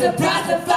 the price of